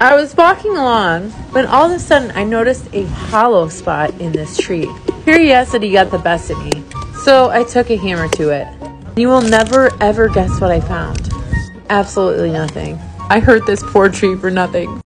I was walking along when all of a sudden I noticed a hollow spot in this tree. Curiosity got the best of me, so I took a hammer to it. You will never ever guess what I found. Absolutely nothing. I hurt this poor tree for nothing.